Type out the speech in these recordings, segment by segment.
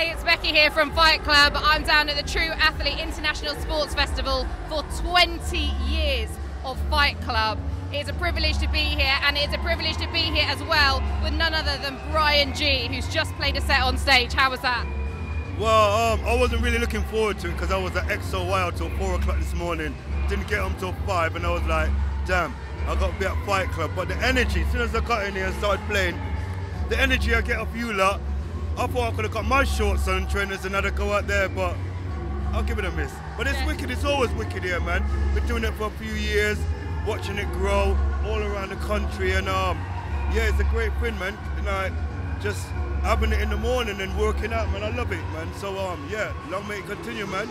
Hey, it's Becky here from Fight Klub. I'm down at the True Athlete International Sports Festival for 20 years of Fight Klub. It's a privilege to be here, and it's a privilege to be here as well with none other than Bryan Gee, who's just played a set on stage. How was that? Well, um, I wasn't really looking forward to it because I was at XOY till 4 o'clock this morning. Didn't get home till 5, and I was like, damn, I got to be at Fight Klub. But the energy, as soon as I got in here and started playing, the energy I get off you lot, I thought I could have got my shorts on trainers and I'd go out there, but I'll give it a miss. But it's Yeah. wicked, it's always wicked here, man. Been doing it for a few years, watching it grow all around the country, and um, yeah, it's a great thing, man. You know, just having it in the morning and working out, man. I love it, man. So um, yeah, long may it continue, man.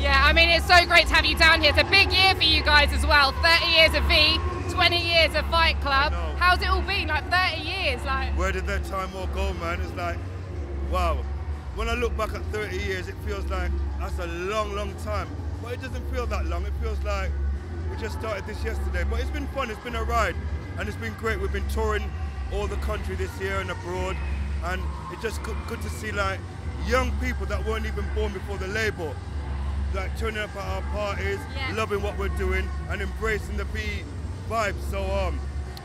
Yeah, I mean, it's so great to have you down here. It's a big year for you guys as well. 30 years of V, 20 years of Fight Klub. How's it all been? Like 30 years? Like, Where did that time all go, man? It's like, wow. When I look back at 30 years, it feels like that's a long, long time. But it doesn't feel that long. It feels like we just started this yesterday. But it's been fun. It's been a ride, and it's been great. We've been touring all the country this year and abroad, and it's just good, good to see like young people that weren't even born before the label, like turning up at our parties, Yeah. loving what we're doing, and embracing the B vibe. So um,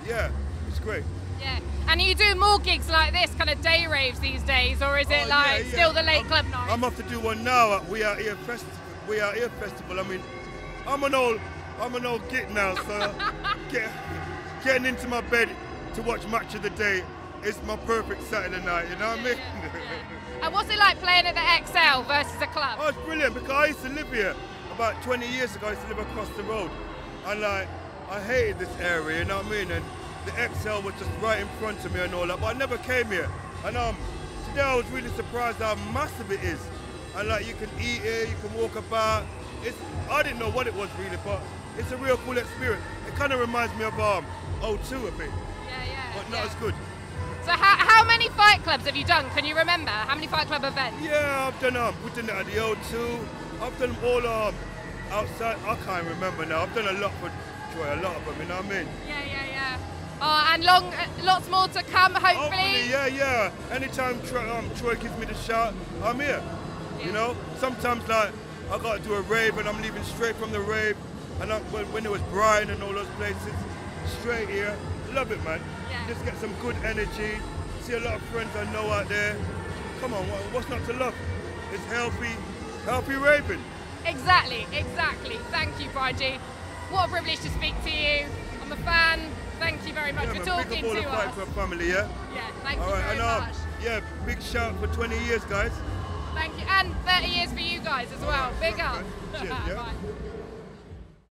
yeah, it's great. Yeah. And you do more gigs like this, kind of day raves these days, or is it Oh, like yeah, yeah. still the late I'm, club night? I'm off to do one now at We Are Here Festival. We Are Here Festival. I mean, I'm an old, I'm an old git now, so get, getting into my bed to watch Match of the Day is my perfect Saturday night. You know what I mean? And what's it like playing at the ExCeL versus a club? Oh, it's brilliant because I used to live here about 20 years ago. I used to live across the road, and like I hated this area. You know what I mean? And the ExCeL was just right in front of me and all that. But I never came here, and um, today I was really surprised how massive it is. And like you can eat here, you can walk about. It's I didn't know what it was really, but it's a real cool experience. It kind of reminds me of um O2 a bit, Yeah, yeah. but not yeah. as good. So how, how many Fight Klubs have you done? Can you remember? How many Fight Klub events? Yeah, I've done um, we've done it at the O2. I've done all um outside. I can't remember now. I've done a lot for Troy, a lot of them. You know what I mean? Yeah, yeah, Oh, and long, uh, lots more to come, hopefully. Hopefully, yeah, yeah. Anytime Troy, um, Troy gives me the shout, I'm here. Yeah. You know, sometimes like I got to do a rave and I'm leaving straight from the rave, and I, when, when it was Brian and all those places, straight here. Love it, man. Yeah. Just get some good energy. See a lot of friends I know out there. Come on, what- what's not to love? It's healthy, healthy raving. Exactly, exactly. Thank you, Bryan Gee. What a privilege to speak to you. I'm a fan. Thank you very much Yeah, for talking to us. Club family, yeah? Yeah, thank All you right, very and um, much. yeah, big shout for 20 years, guys. Thank you, and 30 years for you guys as well. right, Big up. Cheers, yeah?